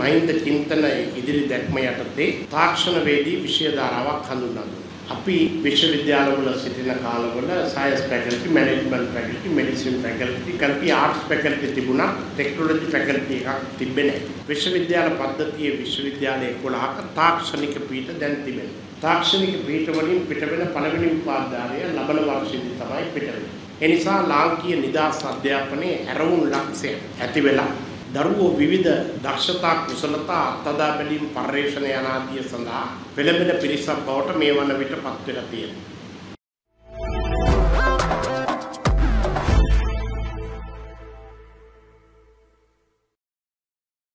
මහින්ද චින්තන ඉදිරි දැක්ම යටතේ තාක්ෂණවේදී විෂය ධාරාවක් හඳුන්වා දුන්නා. අපි විශ්වවිද්‍යාලවල සිටින කාලවල science faculty, management faculty, medicine faculty, කල්පි arts faculty තිබුණා. ටෙක්නොලොජි ෆැකල්ටි එකක් තිබෙන්නේ නැහැ. විශ්වවිද්‍යාල පද්ධතියේ විශ්වවිද්‍යාල 11ක තාක්ෂණික පීඨ දැන් තිබෙනවා. තාක්ෂණික පීඨ වලින් පිටවෙන පළවෙනි උපාධාරය ලබන වර්ෂයේදී තමයි පිට වෙන්නේ. ඒ නිසා ලාංකීය නිදහස් අධ්‍යාපනයේ ඇරවුම් ලක්ෂය ඇති වෙලා දරුවෝ විවිධ දක්ෂතා කුසලතා අත්දැක බැලීම් පර්යේෂණ යනාදිය සඳහා පෙළඹෙන පිරිසක් බවට මේ වන විට පත් වෙලා තියෙනවා.